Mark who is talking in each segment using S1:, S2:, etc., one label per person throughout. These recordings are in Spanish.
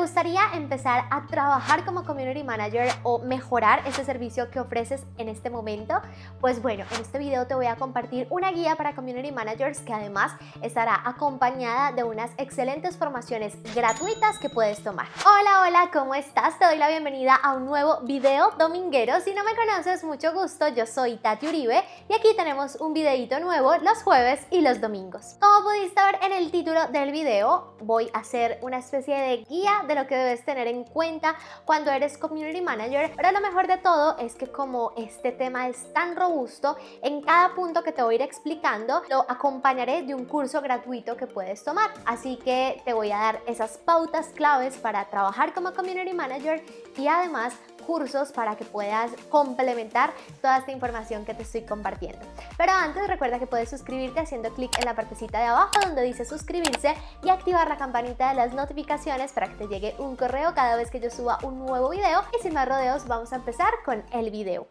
S1: gustaría empezar a trabajar como community manager o mejorar ese servicio que ofreces en este momento? Pues bueno, en este video te voy a compartir una guía para community managers que además estará acompañada de unas excelentes formaciones gratuitas que puedes tomar. Hola, hola, ¿cómo estás? Te doy la bienvenida a un nuevo video dominguero. Si no me conoces, mucho gusto, yo soy Tati Uribe y aquí tenemos un videito nuevo los jueves y los domingos. Como pudiste ver en el título del video, voy a hacer una especie de guía de lo que debes tener en cuenta cuando eres community manager, pero lo mejor de todo es que como este tema es tan robusto, en cada punto que te voy a ir explicando, lo acompañaré de un curso gratuito que puedes tomar. Así que te voy a dar esas pautas claves para trabajar como community manager y además cursos para que puedas complementar toda esta información que te estoy compartiendo. Pero antes recuerda que puedes suscribirte haciendo clic en la partecita de abajo donde dice suscribirse y activar la campanita de las notificaciones para que te llegue un correo cada vez que yo suba un nuevo video. Y sin más rodeos vamos a empezar con el video.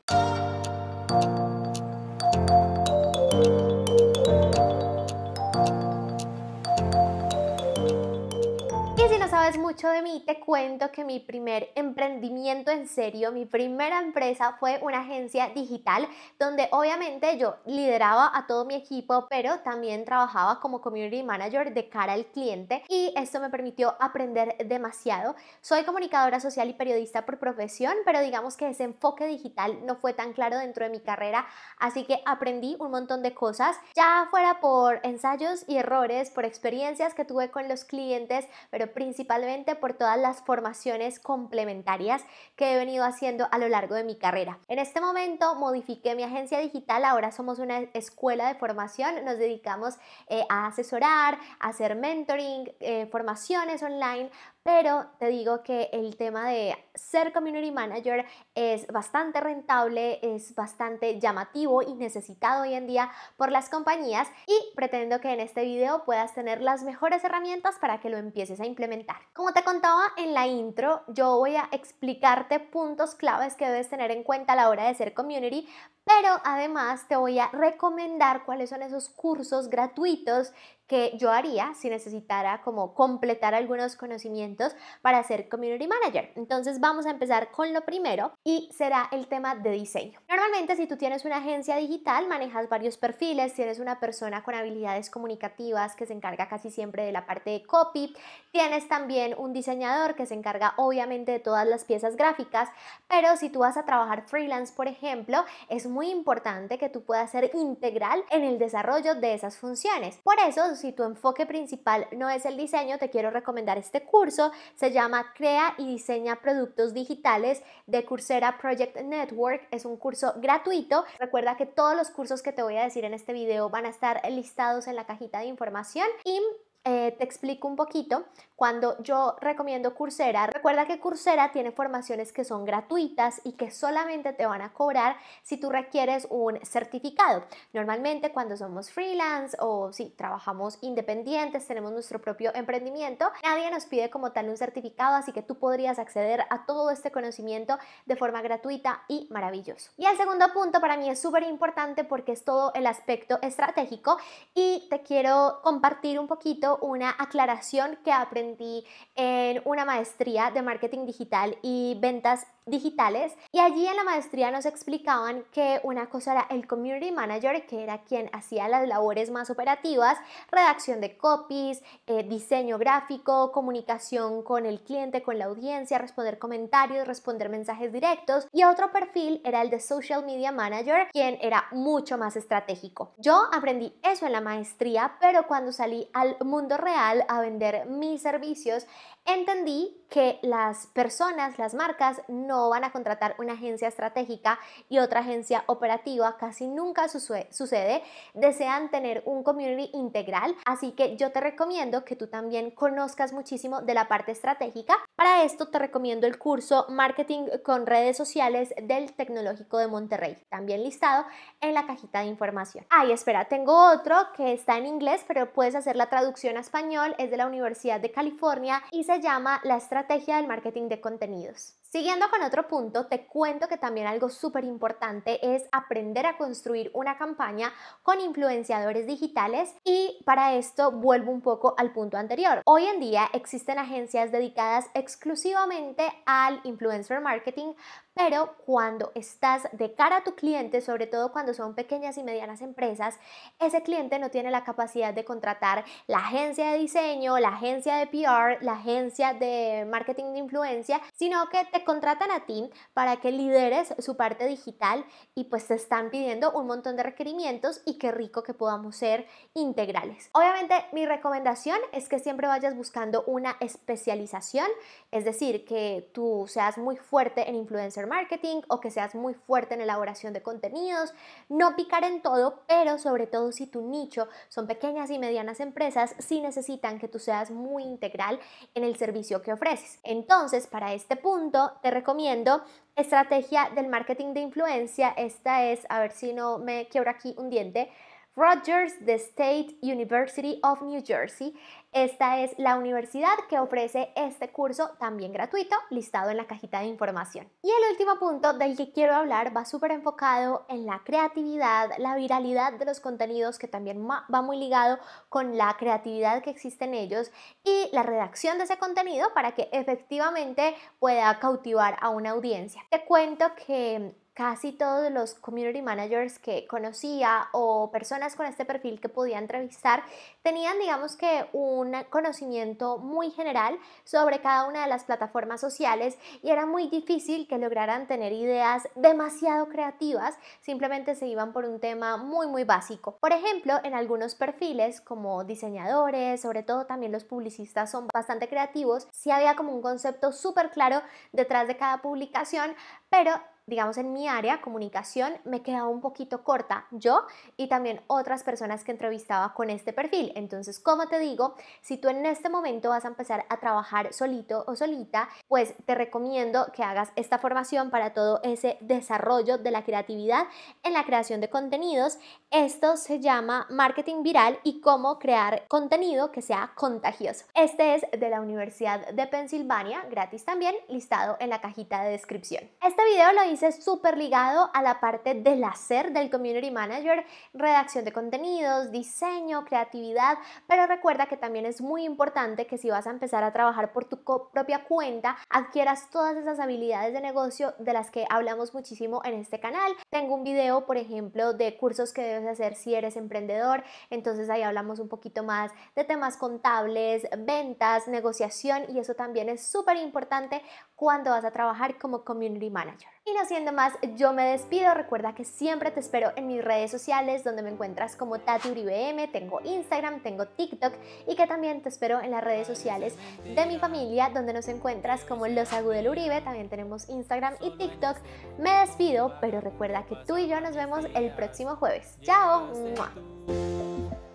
S1: Sabes mucho de mí, te cuento que mi primer emprendimiento en serio, mi primera empresa fue una agencia digital donde obviamente yo lideraba a todo mi equipo, pero también trabajaba como community manager de cara al cliente y esto me permitió aprender demasiado. Soy comunicadora social y periodista por profesión, pero digamos que ese enfoque digital no fue tan claro dentro de mi carrera, así que aprendí un montón de cosas, ya fuera por ensayos y errores, por experiencias que tuve con los clientes, pero principalmente principalmente por todas las formaciones complementarias que he venido haciendo a lo largo de mi carrera. En este momento modifiqué mi agencia digital, ahora somos una escuela de formación, nos dedicamos eh, a asesorar, a hacer mentoring, eh, formaciones online pero te digo que el tema de ser community manager es bastante rentable, es bastante llamativo y necesitado hoy en día por las compañías y pretendo que en este video puedas tener las mejores herramientas para que lo empieces a implementar. Como te contaba en la intro, yo voy a explicarte puntos claves que debes tener en cuenta a la hora de ser community, pero además te voy a recomendar cuáles son esos cursos gratuitos que yo haría si necesitara como completar algunos conocimientos para ser community manager. Entonces vamos a empezar con lo primero y será el tema de diseño. Normalmente si tú tienes una agencia digital manejas varios perfiles, tienes una persona con habilidades comunicativas que se encarga casi siempre de la parte de copy, tienes también un diseñador que se encarga obviamente de todas las piezas gráficas, pero si tú vas a trabajar freelance, por ejemplo, es muy importante que tú puedas ser integral en el desarrollo de esas funciones. Por eso, si tu enfoque principal no es el diseño, te quiero recomendar este curso. Se llama Crea y diseña productos digitales de Coursera Project Network. Es un curso gratuito. Recuerda que todos los cursos que te voy a decir en este video van a estar listados en la cajita de información y eh, te explico un poquito. Cuando yo recomiendo Coursera, recuerda que Coursera tiene formaciones que son gratuitas y que solamente te van a cobrar si tú requieres un certificado. Normalmente cuando somos freelance o si trabajamos independientes, tenemos nuestro propio emprendimiento, nadie nos pide como tal un certificado, así que tú podrías acceder a todo este conocimiento de forma gratuita y maravilloso. Y el segundo punto para mí es súper importante porque es todo el aspecto estratégico y te quiero compartir un poquito una aclaración que aprendí en una maestría de marketing digital y ventas digitales y allí en la maestría nos explicaban que una cosa era el community manager que era quien hacía las labores más operativas, redacción de copies, eh, diseño gráfico, comunicación con el cliente, con la audiencia, responder comentarios, responder mensajes directos y otro perfil era el de social media manager quien era mucho más estratégico. Yo aprendí eso en la maestría pero cuando salí al mundo real a vender mis servicios entendí que las personas, las marcas, no van a contratar una agencia estratégica y otra agencia operativa, casi nunca sucede, desean tener un community integral, así que yo te recomiendo que tú también conozcas muchísimo de la parte estratégica. Para esto te recomiendo el curso Marketing con redes sociales del Tecnológico de Monterrey, también listado en la cajita de información. Ay, espera, tengo otro que está en inglés, pero puedes hacer la traducción a español, es de la Universidad de California y se llama La estrategia del marketing de contenidos. Siguiendo con otro punto, te cuento que también algo súper importante es aprender a construir una campaña con influenciadores digitales y para esto vuelvo un poco al punto anterior. Hoy en día existen agencias dedicadas exclusivamente al influencer marketing pero cuando estás de cara a tu cliente, sobre todo cuando son pequeñas y medianas empresas, ese cliente no tiene la capacidad de contratar la agencia de diseño, la agencia de PR, la agencia de marketing de influencia, sino que te contratan a ti para que lideres su parte digital y pues te están pidiendo un montón de requerimientos y qué rico que podamos ser integrales. Obviamente mi recomendación es que siempre vayas buscando una especialización, es decir, que tú seas muy fuerte en influencer marketing o que seas muy fuerte en elaboración de contenidos, no picar en todo, pero sobre todo si tu nicho son pequeñas y medianas empresas, sí necesitan que tú seas muy integral en el servicio que ofreces. Entonces, para este punto, te recomiendo estrategia del marketing de influencia. Esta es, a ver si no me quiebro aquí un diente, Rogers the State University of New Jersey. Esta es la universidad que ofrece este curso también gratuito, listado en la cajita de información. Y el último punto del que quiero hablar va súper enfocado en la creatividad, la viralidad de los contenidos, que también va muy ligado con la creatividad que existe en ellos y la redacción de ese contenido para que efectivamente pueda cautivar a una audiencia. Te cuento que casi todos los community managers que conocía o personas con este perfil que podía entrevistar tenían digamos que un conocimiento muy general sobre cada una de las plataformas sociales y era muy difícil que lograran tener ideas demasiado creativas, simplemente se iban por un tema muy muy básico. Por ejemplo, en algunos perfiles como diseñadores, sobre todo también los publicistas son bastante creativos, sí había como un concepto súper claro detrás de cada publicación, pero digamos, en mi área, comunicación, me quedaba un poquito corta yo y también otras personas que entrevistaba con este perfil. Entonces, como te digo, si tú en este momento vas a empezar a trabajar solito o solita, pues te recomiendo que hagas esta formación para todo ese desarrollo de la creatividad en la creación de contenidos. Esto se llama marketing viral y cómo crear contenido que sea contagioso. Este es de la Universidad de Pensilvania, gratis también, listado en la cajita de descripción. Este video lo hice es súper ligado a la parte del hacer del community manager, redacción de contenidos, diseño, creatividad, pero recuerda que también es muy importante que si vas a empezar a trabajar por tu propia cuenta, adquieras todas esas habilidades de negocio de las que hablamos muchísimo en este canal. Tengo un video, por ejemplo, de cursos que debes hacer si eres emprendedor, entonces ahí hablamos un poquito más de temas contables, ventas, negociación y eso también es súper importante cuando vas a trabajar como community manager. Y no siendo más, yo me despido. Recuerda que siempre te espero en mis redes sociales donde me encuentras como Tati Uribe Tengo Instagram, tengo TikTok y que también te espero en las redes sociales de mi familia donde nos encuentras como Los Agudel Uribe. También tenemos Instagram y TikTok. Me despido, pero recuerda que tú y yo nos vemos el próximo jueves. ¡Chao!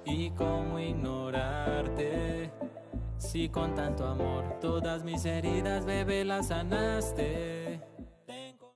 S2: Y cómo ignorarte si con tanto amor todas mis heridas, bebé, las sanaste.